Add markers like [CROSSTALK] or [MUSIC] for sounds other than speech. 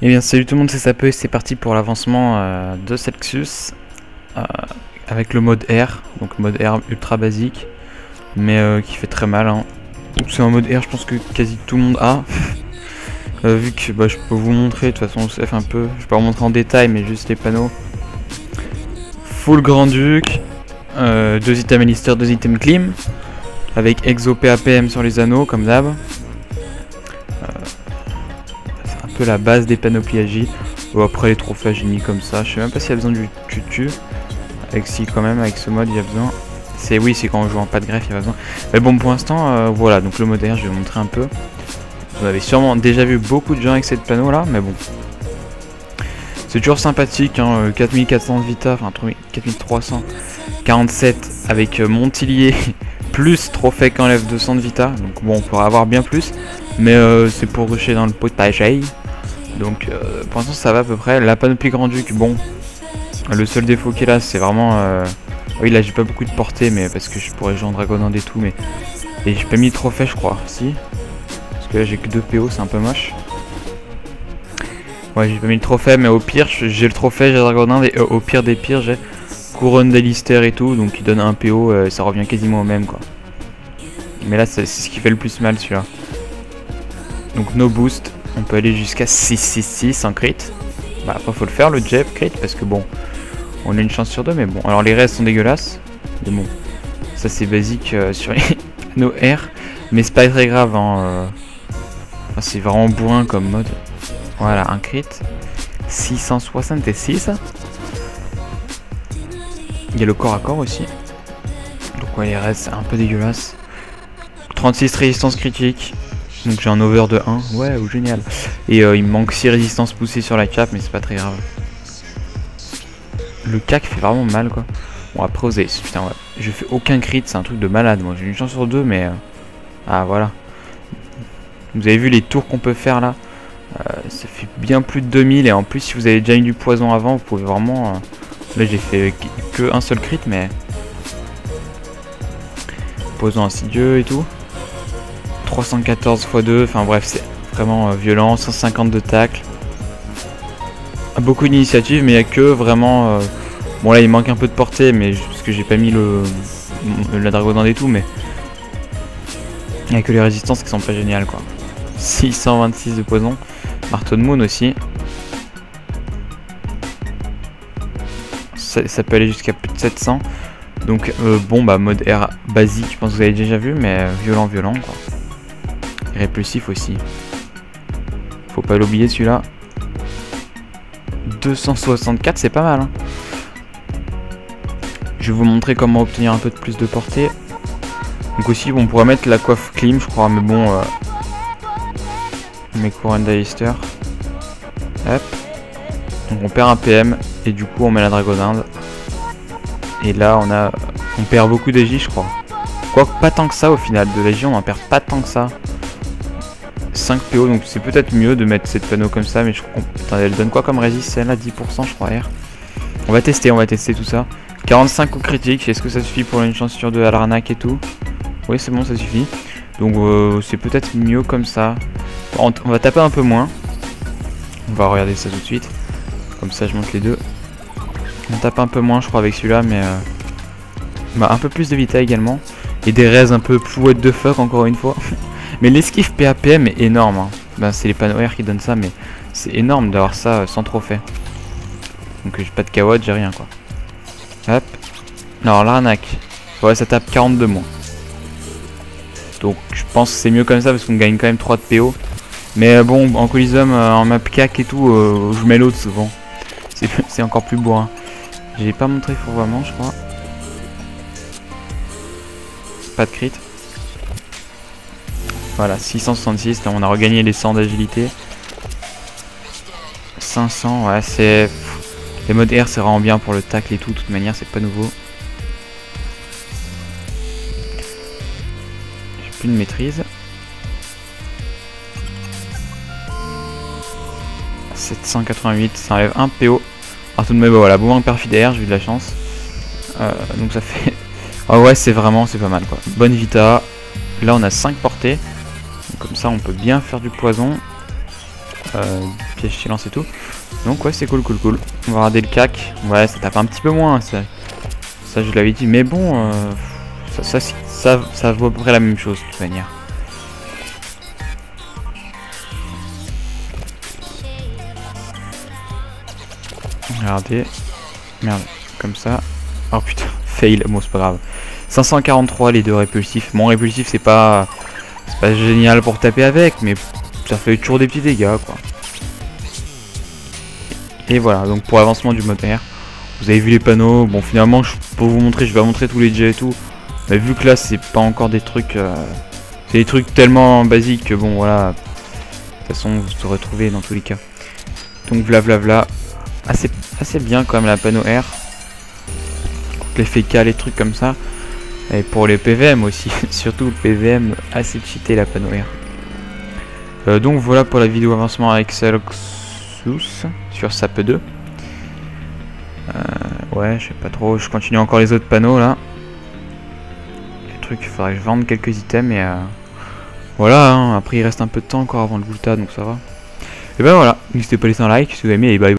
Eh bien salut tout le monde, c'est Sapeux et c'est parti pour l'avancement euh, de Celsius euh, avec le mode R, donc mode R ultra basique, mais euh, qui fait très mal. Hein. C'est un mode R, je pense que quasi tout le monde a. [LAUGHS] vu que bah, je peux vous montrer, de toute façon, F un peu, je pas vous montrer en détail, mais juste les panneaux. Full Grand Duc, deux items Lister, deux items Clim, avec Exo PAPM sur les anneaux, comme d'hab la base des panoplies. Ou après les trophées génie comme ça. Je sais même pas s'il y a besoin du tutu. Avec si quand même avec ce mode il y a besoin. C'est oui c'est quand on joue en pas de greffe il y a besoin. Mais bon pour l'instant euh, voilà donc le mode R je vais vous montrer un peu. Vous avez sûrement déjà vu beaucoup de gens avec cette panneau là mais bon. C'est toujours sympathique, hein, 4400 de Vita, enfin 4347 avec euh, Montillier [LAUGHS] plus trophée qu'enlève 200 de Vita. Donc bon on pourrait avoir bien plus. Mais euh, c'est pour rusher dans le potager. Donc euh, pour l'instant ça va à peu près. La panoplie Grand Duc, bon. Le seul défaut qu'il a c'est vraiment... Euh... Oui là j'ai pas beaucoup de portée mais parce que je pourrais jouer en Dragonland et tout mais... Et j'ai pas mis de trophée je crois, si. Parce que là j'ai que deux PO, c'est un peu moche. Ouais j'ai pas mis le trophée mais au pire j'ai le trophée, j'ai Dragonland et euh, au pire des pires j'ai couronne d'Alister et tout donc il donne un PO ça revient quasiment au même quoi. Mais là c'est ce qui fait le plus mal celui-là. Donc no boost, on peut aller jusqu'à 666 en crit. Bah après faut le faire le jab crit parce que bon, on a une chance sur deux mais bon. Alors les restes sont dégueulasses. Mais bon, ça c'est basique euh, sur [LAUGHS] nos R. Mais c'est pas très grave hein, euh. enfin, c'est vraiment bourrin comme mode. Voilà, un crit. 666. Il y a le corps à corps aussi. Donc ouais les restes c'est un peu dégueulasse. 36 résistance critique. Donc j'ai un over de 1. Ouais, ou génial. Et euh, il me manque 6 résistances poussées sur la cape, mais c'est pas très grave. Le cac fait vraiment mal, quoi. Bon, après, avez... Putain, ouais. Je fais aucun crit, c'est un truc de malade, moi. J'ai une chance sur deux, mais... Euh, ah, voilà. Vous avez vu les tours qu'on peut faire, là? Euh, Ça fait bien plus de 2000, et en plus, si vous avez déjà eu du poison avant, vous pouvez vraiment... Là, j'ai fait que un seul crit, mais... Poison insidieux et tout. 314 x 2, enfin bref, c'est vraiment euh, violent, 150 de tacle. Beaucoup d'initiatives, mais il n'y a que vraiment... Euh, bon là, il manque un peu de portée, mais parce que j'ai pas mis le, la dragonde et tout, mais... Il n'y a que les résistances qui sont pas géniales, quoi. 626 de poison. Marteau de Moon aussi. Ça, peut aller jusqu'à plus de 700. Donc euh, bon bah mode R basique, je pense que vous avez déjà vu, mais violent violent quoi. Répulsif aussi. Faut pas l'oublier celui-là. 264, c'est pas mal. Hein. Je vais vous montrer comment obtenir un peu de plus de portée. Donc aussi, on pourrait mettre la coiffe clim, je crois, mais bon... Euh, mes couronnes d'Alister. Hop. Donc on perd un PM, et du coup on met la Dragoninde. Et là, on a... On perd beaucoup d'Agi, je crois. Quoique pas tant que ça au final, de Légion on en perd pas tant que ça. 5 PO, donc c'est peut-être mieux de mettre cette panneau comme ça, mais je crois Attendez, elle donne quoi comme résiste celle-là 10% je crois R. On va tester, on va tester tout ça. 45 coups critiques, est-ce que ça suffit pour une chance sur deux à l'arnaque et tout? Oui c'est bon, ça suffit. Donc euh, c'est peut-être mieux comme ça. On, va taper un peu moins. On va regarder ça tout de suite. Comme ça je monte les deux. On tape un peu moins je crois avec celui-là, mais... Euh, bah, un peu plus de vita également. Et des raises un peu what the fuck encore une fois. [LAUGHS] Mais l'esquive PAPM est énorme. Hein. Ben, c'est les panneaux R qui donnent ça, mais c'est énorme d'avoir ça euh, sans trophée. Donc j'ai pas de kawatt, j'ai rien quoi. Hop. Alors l'arnaque. Ouais, ça tape 42 moins. Donc je pense que c'est mieux comme ça parce qu'on gagne quand même 3 de PO. Mais euh, bon, en Coliseum, euh, en map cac et tout, je mets l'autre souvent. [LAUGHS] C'est encore plus beau. Hein. J'ai pas montré vraiment, je crois. Pas de crit. Voilà, 666, là on a regagné les 100 d'agilité. 500, ouais, c'est... Les modes R, c'est vraiment bien pour le tacle et tout, de toute manière, c'est pas nouveau. J'ai plus de maîtrise. 788, ça enlève un PO. Alors tout de même, voilà, boomerang perfidaire, j'ai eu de la chance. Euh, donc ça fait... oh [LAUGHS] ouais, c'est vraiment, c'est pas mal quoi. Bonne vita. Là on a 5 portées. Comme ça, on peut bien faire du poison. euh, piège silence et tout. Donc ouais, c'est cool, cool, cool. On va regarder le cac. Ouais, ça tape un petit peu moins, ça, je l'avais dit. Mais bon, euh, ça, ça, ça, ça vaut à peu près la même chose de toute manière. Regardez. Merde, comme ça. Oh putain, [LAUGHS] fail, bon c'est pas grave. 543 les deux répulsifs. Mon répulsif c'est pas c'est pas génial pour taper avec, mais ça fait toujours des petits dégâts quoi. Et voilà, donc pour l'avancement du moteur, vous avez vu les panneaux. Bon finalement peux vous montrer, je vais montrer tous les jets et tout. Mais vu que là c'est pas encore des trucs. Euh, c'est des trucs tellement basiques que bon voilà. De toute façon vous se retrouvez dans tous les cas. Donc blablabla. Assez, assez bien quand même la panneau R. Les fécales, les trucs comme ça. Et pour les PVM aussi, [LAUGHS] surtout PVM assez cheaté la panneau R. Euh, donc voilà pour la vidéo avancement avec Celoxus sur SAP 2. Euh, ouais, je sais pas trop, je continue encore les autres panneaux là. Les trucs, il faudrait que je vende quelques items et euh, voilà, hein. après il reste un peu de temps encore avant le Gulta donc ça va. Et ben voilà, n'hésitez pas à laisser un like si vous avez aimé et bye.